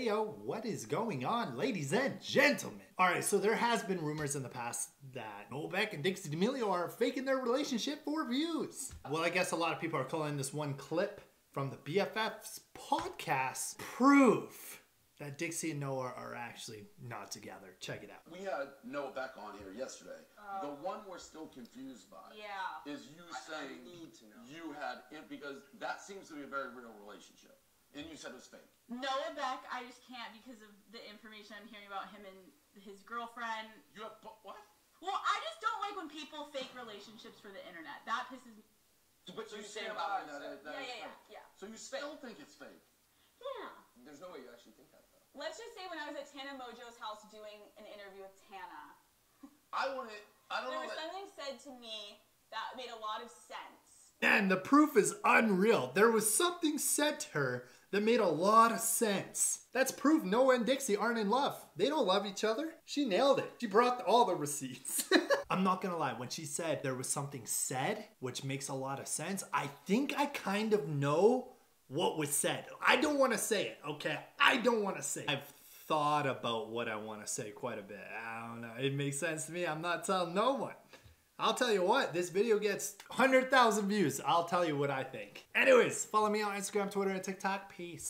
Heyo, what is going on, ladies and gentlemen? All right, so there has been rumors in the past that Noah Beck and Dixie D'Amelio are faking their relationship for views. Well, I guess a lot of people are calling this one clip from the BFFs podcast proof that Dixie and Noah are actually not together. Check it out. We had Noah Beck on here yesterday. the oh. one we're still confused by Yeah. is you I saying need to know. you had it because that seems to be a very real relationship. And you said it was fake. Noah Beck, I just can't because of the information I'm hearing about him and his girlfriend. You have but what? Well, I just don't like when people fake relationships for the internet. That pisses me. But So you you stand stand by by what you that, said. it- that Yeah, it's yeah, yeah, yeah. So you still think it's fake? Yeah. There's no way you actually think that though. Let's just say when I was at Tana Mongeau's house doing an interview with Tana, I want to. I don't there know. was That, something said to me that made a lot of sense. And the proof is unreal. There was something said to her that made a lot of sense. That's proof Noah and Dixie aren't in love. They don't love each other. She nailed it. She brought all the receipts. I'm not gonna lie, when she said there was something said, which makes a lot of sense, I think I kind of know what was said. I don't wanna say it, okay? I don't wanna say it. I've thought about what I wanna say quite a bit. I don't know. It makes sense to me. I'm not telling no one. I'll tell you what, this video gets 100,000 views. I'll tell you what I think. Anyways, follow me on Instagram, Twitter, and TikTok. Peace.